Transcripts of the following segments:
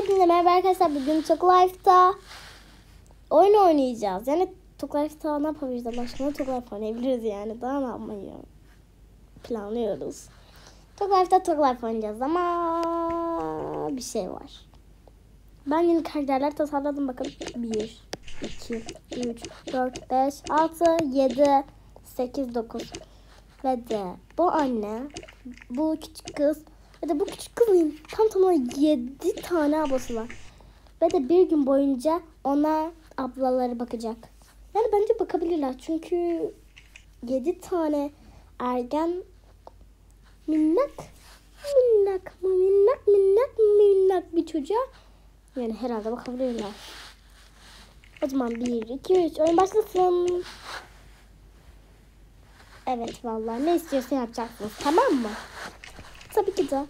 Hepinize merhaba arkadaşlar. Bugün Talk Life'da oyun oynayacağız. Yani Talk Life'da ne yapabiliriz? Başka Talk Life oynayabiliriz yani. Daha ne yapmayı planlıyoruz. Talk Life'da Talk Life oynayacağız ama bir şey var. Ben yeni karakterler tasarladım bakın. 1, 2, 3, 4, 5, 6, 7, 8, 9. Ve de bu anne, bu küçük kız ve de bu küçük kızın tam tamına 7 tane ablası var. Ve de bir gün boyunca ona ablaları bakacak. Yani bence bakabilirler çünkü 7 tane ergen minnak minnak minnak minnak minnak bir çocuğa yani herhalde bakabilirler. O zaman 1, 2, 3 oyun başlasın. Evet vallahi ne istiyorsa yapacaksınız tamam mı? Tabii ki de.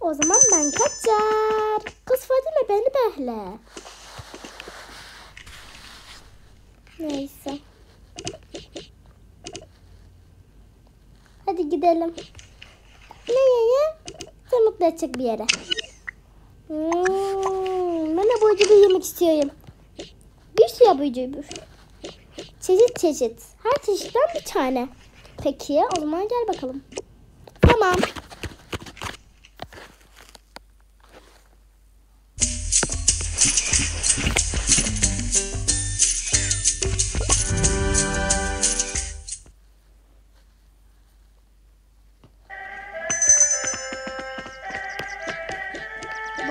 O zaman ben kaçar. Kız Fadime beni behle. Neyse. Hadi gidelim. Nereye? Seni mutlu edecek bir yere. Hmm, ben abur cubur yemek istiyorum. Bir sürü abur cubur. Çeşit çeşit. Her çeşitten bir tane. Peki o zaman gel bakalım.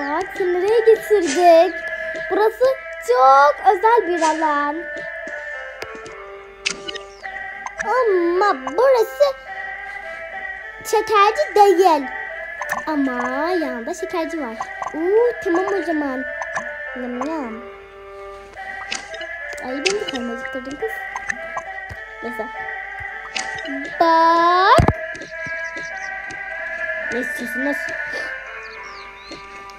Bak nereye getirdik. Burası çok özel bir alan. Ama burası şekerci değil. Ama yanında şekerci var. Uuu tamam o zaman. Yam yam. Ay beni de karnı acıktırdın kız. Neyse. Bak. Ne istiyorsunuz?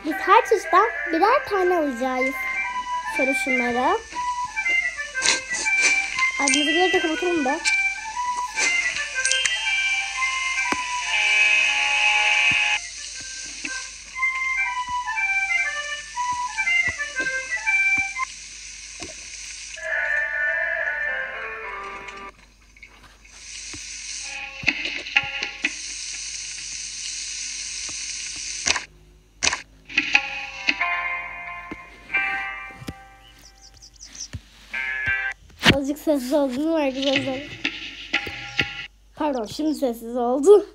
Biz her çeşitten birer tane alacağız. Şöyle şunları. Adımızı bir yerde kapatalım da. Azıcık sessiz oldun mu arkadaşlar? Pardon şimdi sessiz oldu.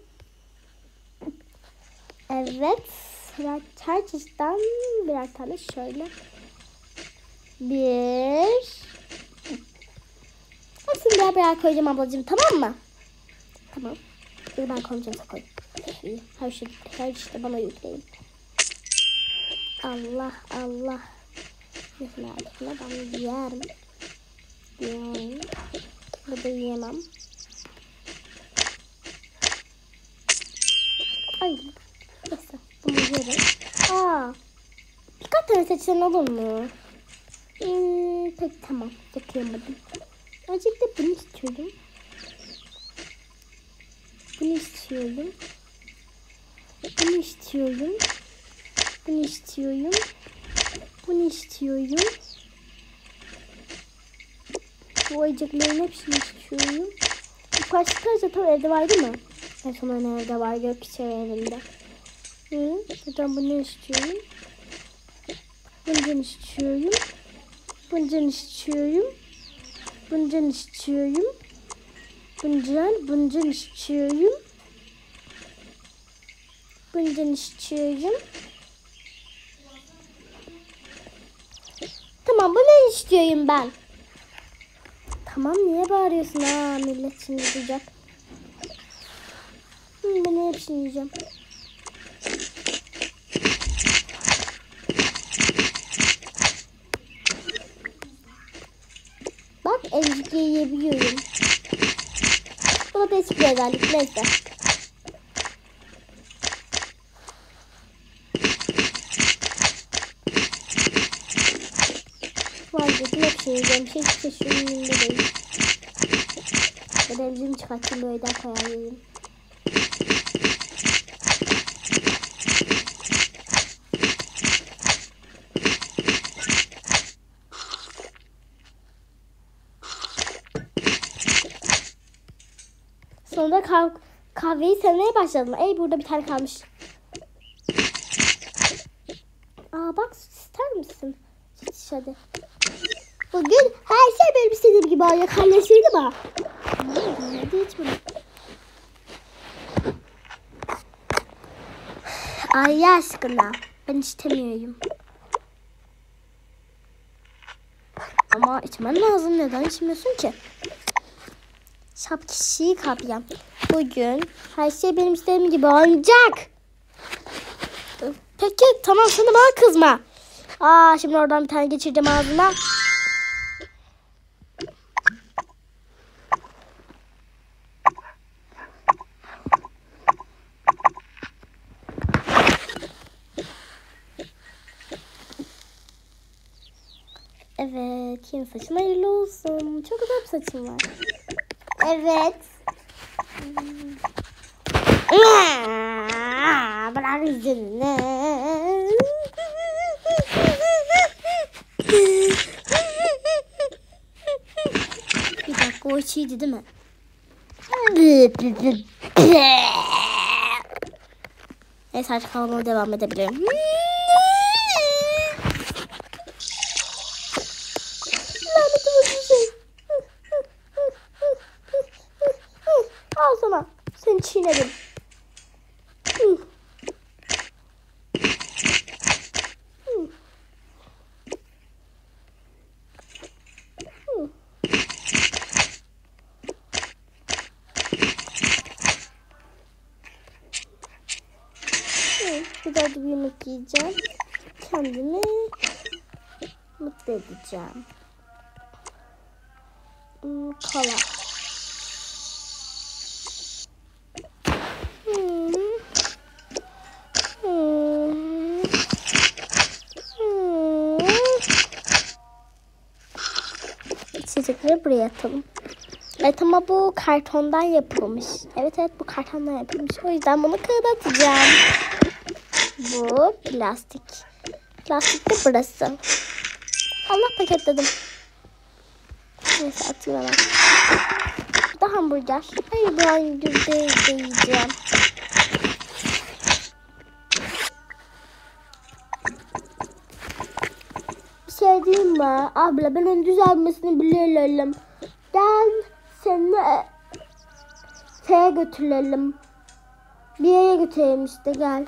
Evet. Her çeşitten birer tane şöyle. Bir. Hepsini birer birer koyacağım ablacığım tamam mı? Tamam. Şimdi ben koyacağım koy. Her şey her işte bana yükleyin. Allah Allah. Mesela ben yerim. Yani burada yiyemem. Ay neyse bunu yerim. Aa, birkaç tane seçsen olur mu? Hmm, peki tamam. Azıcık da bunu istiyorum. Bunu istiyorum. Bunu istiyorum. Bunu istiyorum. Bunu istiyorum. Bu oyuncakların hepsini istiyorum. Bu parçası zaten evde var değil mi? En son hani evde var Gökçe evinde. Hı, zaten bunu istiyorum. Bundan istiyorum. Bundan istiyorum. Bundan istiyorum. Bundan, bundan istiyorum. Bundan istiyorum. Tamam bunu istiyorum ben. Tamam niye bağırıyorsun ha millet şimdi duyacak. Ben hepsini yiyeceğim. Bak ezgi yiyebiliyorum. Bu da bir özellik neyse. Sadece hepsini yiyeceğim. Hiçbir şeyin önünde değil. Ya da bizim böyle daha koyalım. Sonunda kav kahveyi sevmeye başladım. Ey burada bir tane kalmış. Aa bak ister misin? Hadi. Bugün her şey benim istediğim gibi oluyor. Kardeşiydi bak. Hadi iç bunu. Ay aşkına. Ben istemiyorum. Ama içmen lazım. Neden içmiyorsun ki? Şapkişi kapyam. Bugün her şey benim istediğim gibi olacak. Peki tamam sana bana kızma. Aa şimdi oradan bir tane geçireceğim ağzına. Evet, yeni saçın hayırlı olsun. Çok güzel bir saçın var. Evet. Bırak yüzünü. Çiğdi değil mi? Neyse artık devam edebilirim. Lanet olası şey. Al sana. Seni çiğnedim. Hı. Hı. Hı. Hı, Güzel bir yemek yiyeceğim. Kendimi mutlu edeceğim. Hmm, kola. Hmm. İçecekleri buraya atalım. Evet ama bu kartondan yapılmış. Evet evet bu kartondan yapılmış. O yüzden bunu kağıda. Bu plastik. Plastik de burası. Allah paketledim. Neyse atayım. Bu da hamburger. Hayır bu hamburger değil de yiyeceğim. Bir şey diyeyim mi? Abla ben onun düzelmesini biliyorum. Gel seni şeye götürelim. Bir yere götürelim işte gel.